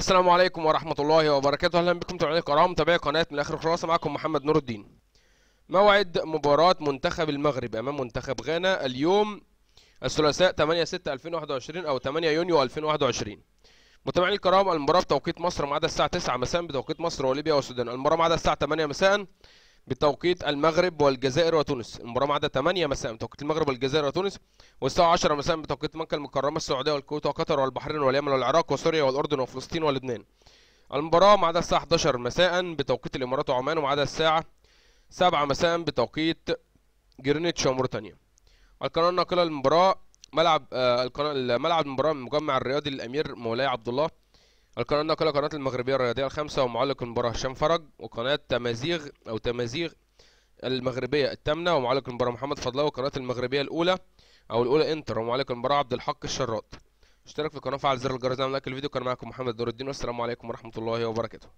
السلام عليكم ورحمة الله وبركاته. أهلا بكم متابعينا الكرام متابعي قناة من الآخر خلاصة معكم محمد نور الدين. موعد مباراة منتخب المغرب أمام منتخب غانا اليوم الثلاثاء 8 6 2021 أو 8 يونيو 2021 متابعينا الكرام المباراة بتوقيت مصر ما عدا الساعة 9 مساء بتوقيت مصر وليبيا والسودان. المباراة ما عدا الساعة 8 مساء بتوقيت المغرب والجزائر وتونس. المباراة ما عدا 8 مساء بتوقيت المغرب والجزائر وتونس والساعة 10 مساء بتوقيت مكة المكرمة السعودية والكويت وقطر والبحرين واليمن والعراق وسوريا والأردن وفلسطين ولبنان المباراة ما عدا الساعة 11 مساء بتوقيت الإمارات وعمان وما عدا الساعة 7 مساء بتوقيت جرينتش وموريتانيا. القناة الناقلة للمباراة ملعب آه القناة ملعب المباراة من المجمع الرياضي للأمير مولاي عبد الله. القناة الناقلة قناة المغربية الرياضية الخامسة ومعلق المباراة هشام فرج وقناة تمازيغ أو تمازيغ المغربية الثامنة ومعلق المباراة محمد فضلاوي وقناة المغربية الأولى أو الأولى إنتر ومعلق المباراة عبد الحق الشراط. اشترك في القناة وفعل زر الجرس لك الفيديو. كان معكم محمد نور الدين والسلام عليكم ورحمة الله وبركاته.